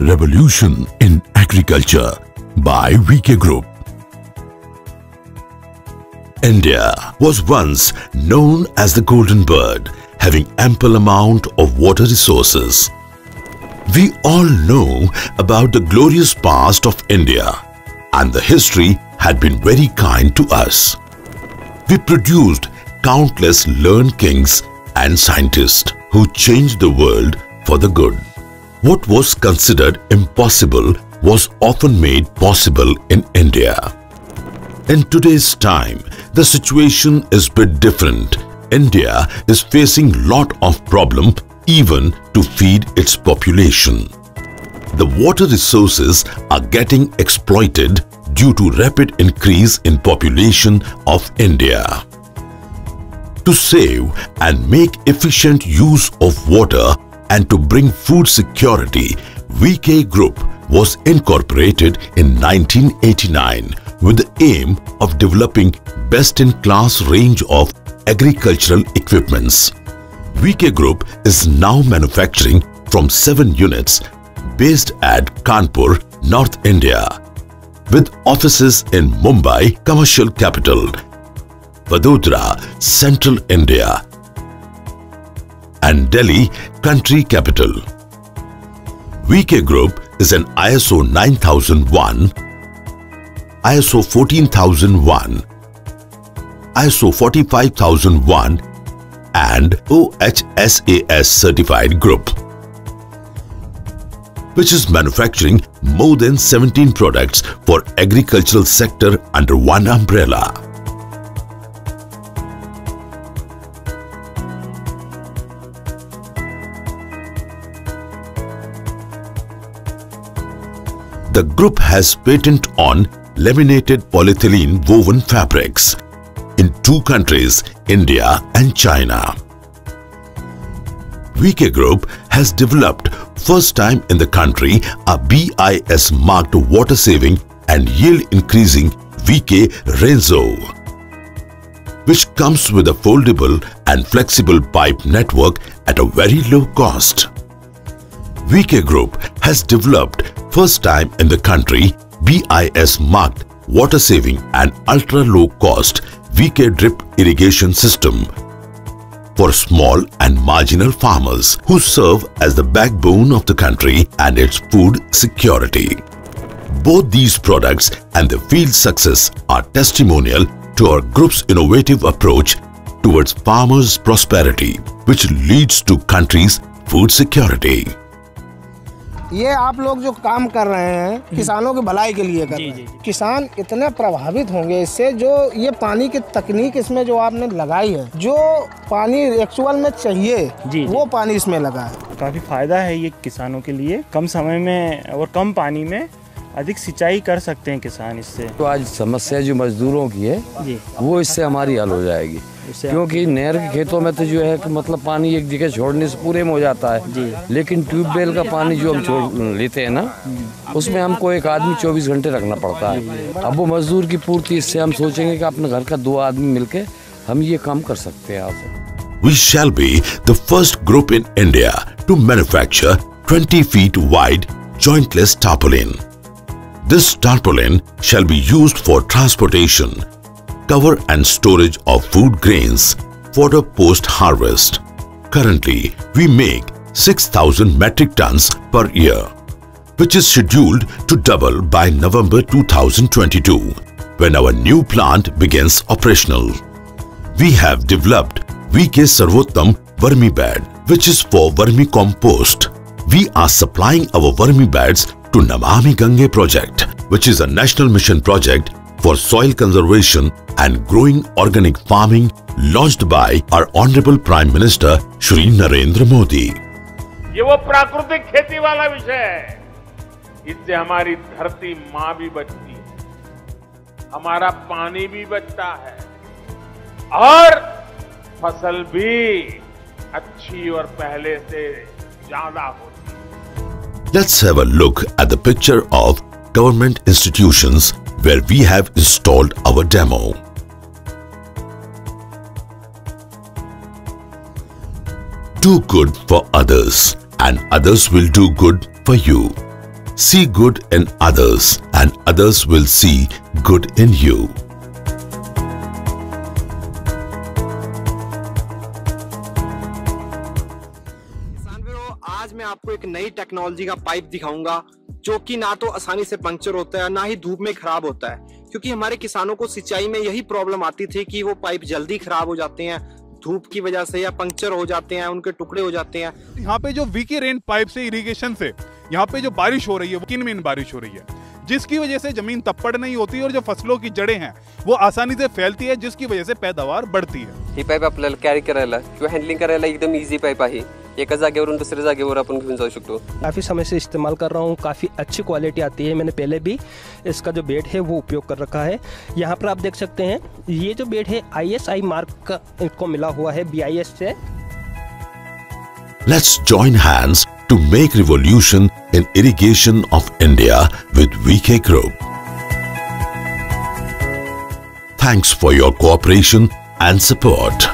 Revolution in Agriculture by VK Group. India was once known as the golden bird, having ample amount of water resources. We all know about the glorious past of India and the history had been very kind to us. We produced countless learned kings and scientists who changed the world for the good. What was considered impossible was often made possible in India. In today's time, the situation is bit different. India is facing lot of problem even to feed its population. The water resources are getting exploited due to rapid increase in population of India. To save and make efficient use of water and to bring food security, VK Group was incorporated in 1989 with the aim of developing best-in-class range of agricultural equipments. VK Group is now manufacturing from seven units based at Kanpur, North India, with offices in Mumbai, commercial capital, Vadodara, Central India, and Delhi, country capital. VK Group is an ISO 9001, ISO 14001, ISO 45001 and OHSAS certified group which is manufacturing more than 17 products for agricultural sector under one umbrella. The group has patent on laminated polyethylene woven fabrics in two countries, India and China. VK Group has developed first time in the country a BIS marked water saving and yield increasing VK Renzo which comes with a foldable and flexible pipe network at a very low cost. VK Group has developed first time in the country BIS marked water saving and ultra low cost VK drip irrigation system for small and marginal farmers who serve as the backbone of the country and its food security. Both these products and the field success are testimonial to our group's innovative approach towards farmers' prosperity, which leads to country's food security. ये आप लोग जो काम कर रहे हैं किसानों की भलाई के लिए कर जी, रहे हैं। किसान इतने प्रभावित होंगे इससे जो ये पानी की तकनीक इसमें जो आपने लगाई है जो पानी एक्चुअल में चाहिए जी, जी। वो पानी इसमें लगा है। काफ़ी फ़ायदा है ये किसानों के लिए। कम समय में और कम पानी में अधिक सिंचाई कर सकते हैं किसान इससे। तो आज समस्या जो मजदूरों की है जी। वो इससे हमारी हल हो जाएगी। इससे क्योंकि नहर के खेतों में तो जो है कि मतलब पानी एक जगह छोड़ने से पूरे में हो जाता है जी। लेकिन ट्यूबवेल का पानी जो हम छोड़ लेते हैं ना उसमें हमको एक आदमी 24 घंटे रखना पड़ता है अब वो मजदूर की पूर्ति इससे हम सोचेंगे कि अपने घर का दो आदमी मिलके हम ये काम कर सकते हैं आप We shall be the first group in India to manufacture 20 feet wide jointless tarpaulin. This tarpaulin shall be used for transportation, cover and storage of food grains, for the post-harvest. Currently, we make 6,000 metric tons per year, which is scheduled to double by November 2022 when our new plant begins operational. We have developed VK Sarvottam Vermi Bed, which is for vermicompost. We are supplying our vermi beds to Namami Gange project, which is a national mission project for soil conservation and growing organic farming launched by our Honorable Prime Minister Shri Narendra Modi. ये वो प्राकृतिक खेती वाला विषय है इससे हमारी धरती माँ भी बचती है हमारा पानी भी बचता है और फसल भी अच्छी और पहले से ज्यादा होती है Let's have a look at the picture of government institutions where we have installed our demo. Do good for others, and others will do good for you. see good in others, and others will see good in you. आज मैं आपको एक नई technology का pipe दिखाऊँगा, जो कि ना तो आसानी से पंक्चर होता है, ना ही धूप में खराब होता है क्योंकि हमारे किसानों को सिंचाई में यही प्रॉब्लम आती थी कि वो पाइप जल्दी खराब हो जाते हैं धूप की वजह से या पंक्चर हो जाते हैं उनके टुकड़े हो जाते हैं। यहाँ पे जो वीकी रेन पाइप से इरीगेशन से यहाँ पे जो बारिश हो रही है वो किन में बारिश हो रही है? जिसकी वजह से ज़मीन तप्पड़ नहीं होती और जो फ़सलों की जड़ें हैं वो आसानी से फैलती है जिसकी वजह से पैदावार बढ़ती है। ही पाइप आपल्याला कॅरी करायला किंवा हँडलिंग करायला एकदम इझी पाइप आहे। एका जागेवरून दुसऱ्या जागेवर आपण घेऊन जाऊ शकतो काफ़ी समय से इस्तेमाल कर रहा हूँ काफ़ी अच्छी क्वालिटी आती है मैंने पहले भी इसका जो बेड है वो उपयोग कर रखा है यहाँ पर आप देख सकते हैं ये जो बेड है आईएसआई मार्क का इनको मिला हुआ है बीआईएस से Let's join hands to make revolution in irrigation of India with VK Group. Thanks for your cooperation and support.